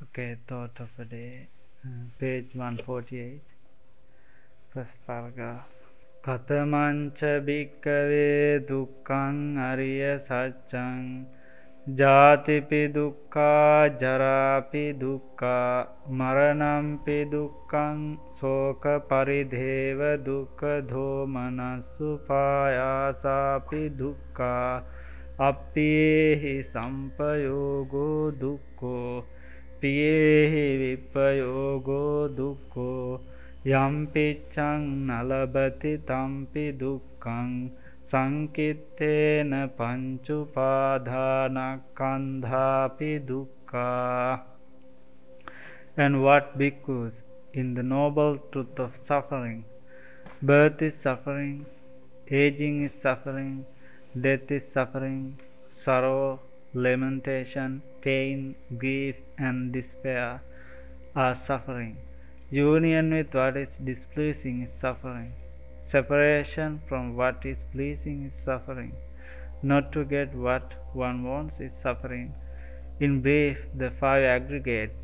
Okay, thought of a day, uh, page 148, first paragraph. කතමංච භික්කවේ දුක්කං අරිය සච්චං ජාතිපි දුක්කා ජරාපි දුක්කා මරණම්පි දුක්කං සෝක පරිදේව දුක්ක දෝමනස්සු පායාසාපි දුක්කා අප්පියේහි සම්පයෝගෝ දුක්කෝ පියේහි විප්පයෝගෝ දුක්කෝ යම්පිච්චං නලබති තම්පි දුක්කං සංකිත්තේන පංචුපාදානක්කන්ධාපි දුක්කා And what bhikkhus in the noble truth of suffering? Birth is suffering, aging is suffering, death is suffering, sorrow, lamentation, pain, grief, and despair are suffering. Union with what is displeasing is suffering. Separation from what is pleasing is suffering. Not to get what one wants is suffering. In brief, the five aggregates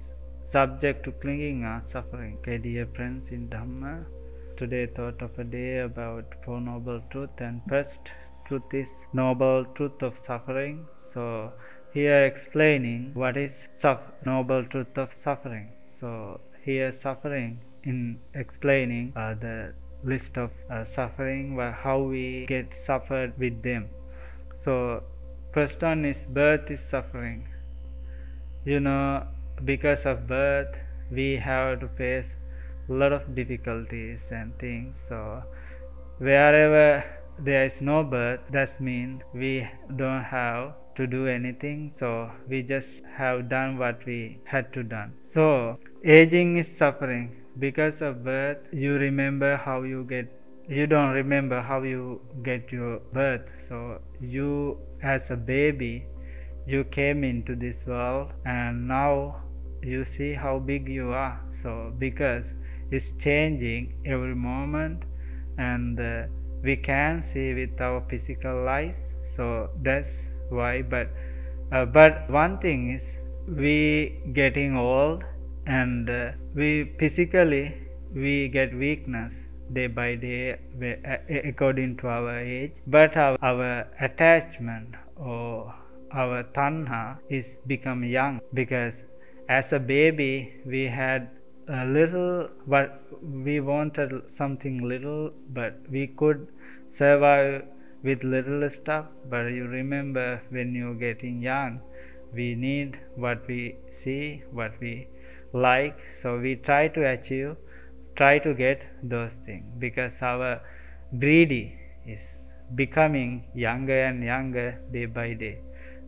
subject to clinging are suffering. Okay, dear friends in Dhamma, today thought of a day about Four Noble Truth and first truth is Noble Truth of Suffering. So, here explaining what is Noble Truth of Suffering. So, here suffering in explaining uh, the list of uh, suffering how we get suffered with them. So first one is birth is suffering. You know because of birth we have to face a lot of difficulties and things. So wherever there is no birth that means we don't have to do anything so we just have done what we had to done. So aging is suffering. Because of birth you remember how you get you don't remember how you get your birth. So you as a baby you came into this world and now you see how big you are. So because it's changing every moment and uh, we can see with our physical eyes. So that's why but uh, but one thing is we getting old and uh, we physically we get weakness day by day according to our age. But our, our attachment or our tanha is become young because as a baby we had a little but we wanted something little but we could survive with little stuff but you remember when you're getting young we need what we see what we like. So we try to achieve try to get those things because our greedy is becoming younger and younger day by day.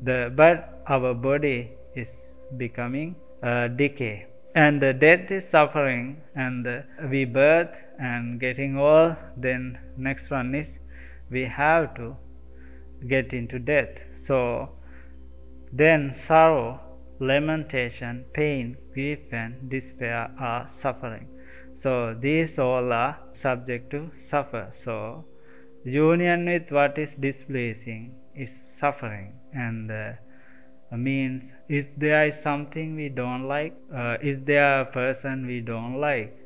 The but our body is becoming uh, decay. And the death is suffering and uh, we birth and getting old. Then next one is we have to get into death. So then sorrow lamentation pain grief and despair are suffering. So these all are subject to suffer. So union with what is displeasing is suffering. And uh, means if there is something we don't like uh, if there a person we don't like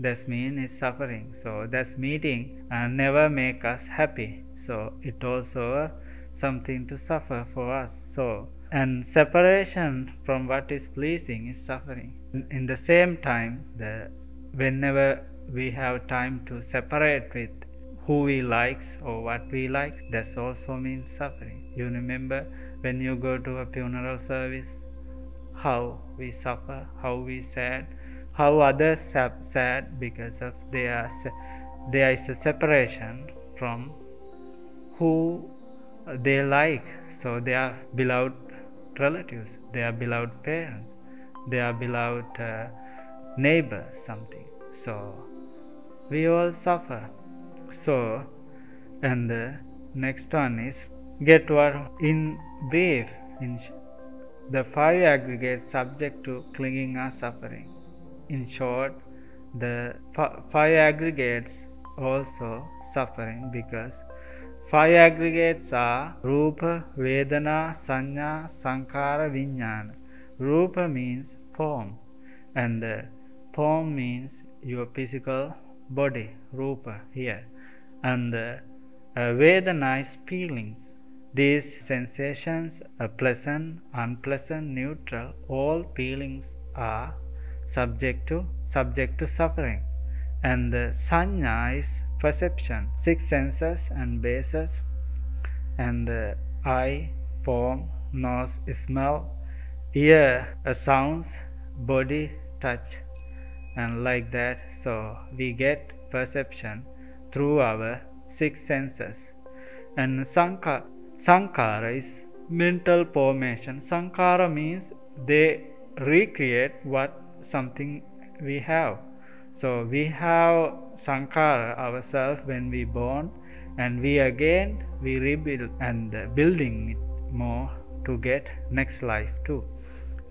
that means it's suffering. So that's meeting and never make us happy. So it also uh, something to suffer for us. So and separation from what is pleasing is suffering. In, in the same time the whenever we have time to separate with who we likes or what we like that also means suffering. You remember when you go to a funeral service how we suffer how we sad how others have sad because of their there is a separation from who they like. So they are beloved relatives they are beloved parents they are beloved uh, neighbor something. So we all suffer. So and the next one is get what in brief in the five aggregates subject to clinging are suffering in short the fi- five aggregates also suffering because five aggregates are rupa vedana sanya sankara vijnana. Rupa means form and form means your physical body rupa here. And the uh, nice feelings. These sensations are pleasant unpleasant neutral. All feelings are subject to subject to suffering. And the sanya is perception six senses and bases. And the eye form nose smell ear uh, sounds body touch. And like that so we get perception through our six senses. And sanka, sankara is mental formation. Sankara means they recreate what something we have. So we have sankara ourselves when we born and we again we rebuild and building it more to get next life too.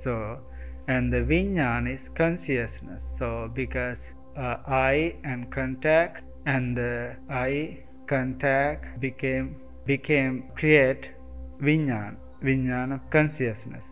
So and the vinyan is consciousness. So because uh, eye and contact and the eye contact became became create vinyan of consciousness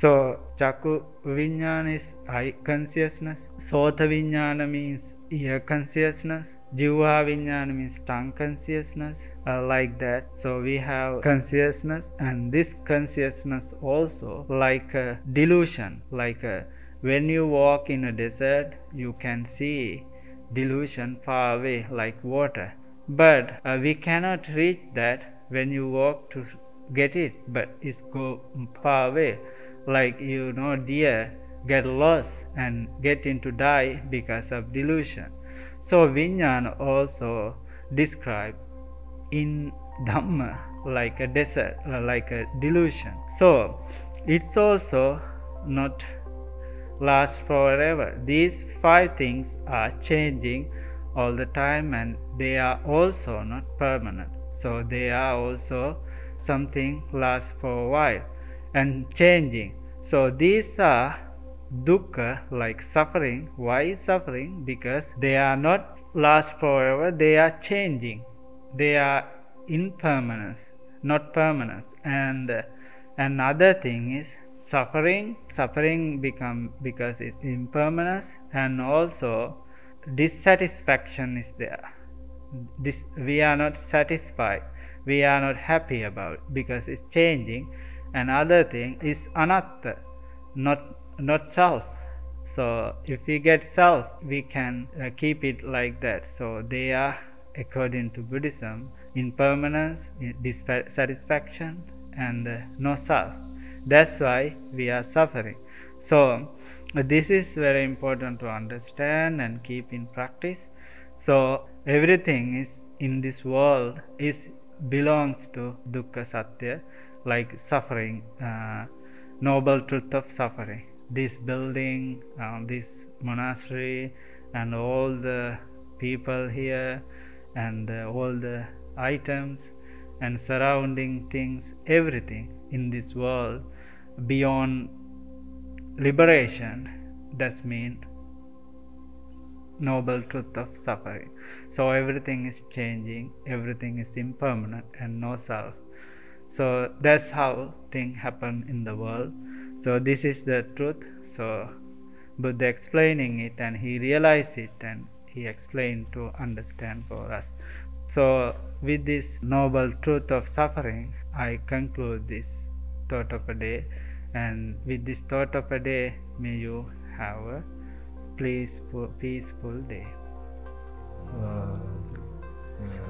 so chaku vinyan is eye consciousness. Sota vinyana means ear consciousness. Jiva vinyana means tongue consciousness. Uh, like that. So we have consciousness and this consciousness also like a delusion. Like a, when you walk in a desert you can see delusion far away like water. But uh, we cannot reach that when you walk to get it but it's go far away like you know deer get lost and get into die because of delusion so vinyan also described in Dhamma like a desert, uh, like a delusion. So it's also not last forever. These five things are changing all the time and they are also not permanent. So they are also something lasts for a while and changing. So these are dukkha like suffering. Why suffering? Because they are not last forever, they are changing. They are impermanence not permanence. And uh, another thing is suffering. Suffering become because it's impermanence and also dissatisfaction is there. This we are not satisfied. We are not happy about because it's changing another thing is anatta not not self so if we get self we can uh, keep it like that so they are according to Buddhism, impermanence, dissatisfaction, and uh, no self. That's why we are suffering. So, this is very important to understand and keep in practice. So, everything is in this world is belongs to dukkha satya, like suffering, uh, noble truth of suffering. This building, uh, this monastery, and all the people here and uh, all the items and surrounding things, everything in this world beyond liberation does mean noble truth of suffering. So everything is changing, everything is impermanent and no self so that's how things happen in the world. So this is the truth. So buddha explaining it and he realized it and he explained to understand for us. So with this noble truth of suffering i conclude this thought of a day. And with this thought of a day may you have a peaceful, peaceful day. Uh, wow.